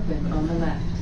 open on the left.